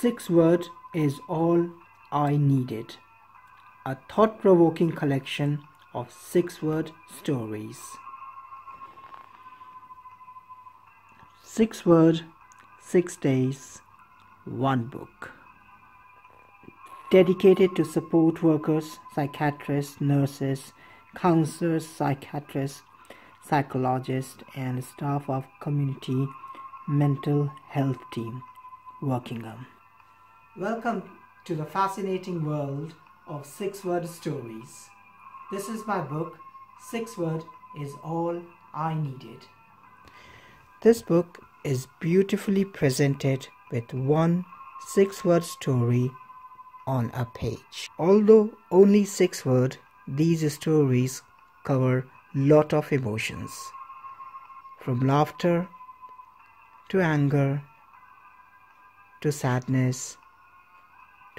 Six Word is All I Needed, a thought provoking collection of six word stories. Six Word, Six Days, One Book. Dedicated to support workers, psychiatrists, nurses, counselors, psychiatrists, psychologists, and staff of community mental health team Wokingham. Welcome to the fascinating world of six word stories. This is my book, Six Word is All I Needed. This book is beautifully presented with one six word story on a page. Although only six word, these stories cover lot of emotions from laughter to anger to sadness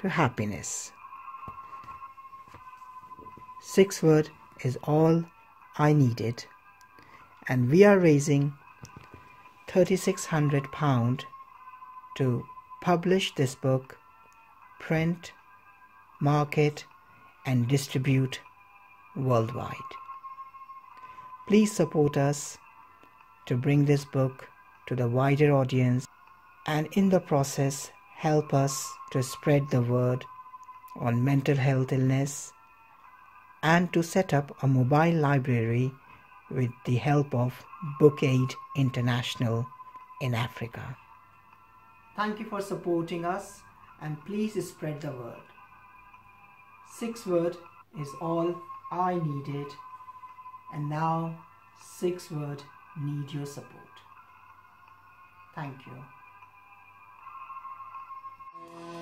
to happiness. Six word is all I needed, and we are raising 3600 pound to publish this book, print, market, and distribute worldwide. Please support us to bring this book to the wider audience and in the process help us to spread the word on mental health illness and to set up a mobile library with the help of Book Aid International in Africa. Thank you for supporting us and please spread the word. Six word is all I needed and now six word need your support. Thank you. Thank you.